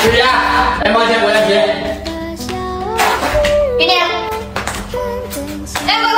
姐姐，来毛钱，我要钱。给你。来，乖乖。